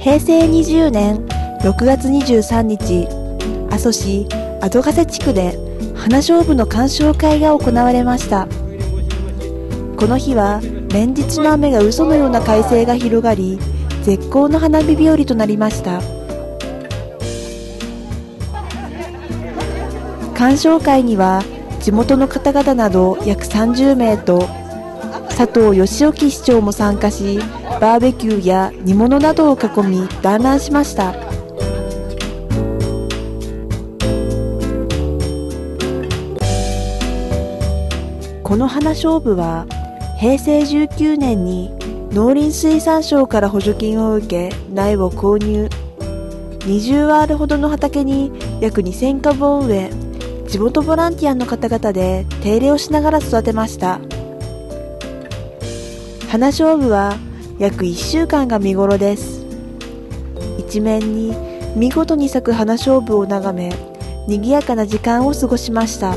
平成20年6月23日、阿蘇市後ヶ瀬地区で花勝負の鑑賞会が行われました。この日は連日の雨が嘘のような快晴が広がり、絶好の花火日和となりました。鑑賞会には地元の方々など約30名と佐藤義興市長も参加しバーベキューや煮物などを囲み団らんしました。この花勝負は平成19年に農林水産省から補助金を受け苗を購入。20ワールほどの畑に約2000株を植え地元ボランティアの方々で手入れをしながら育てました。花勝負は約1週間が見頃です。一面に見事に咲く花勝負を眺め賑やかな時間を過ごしました。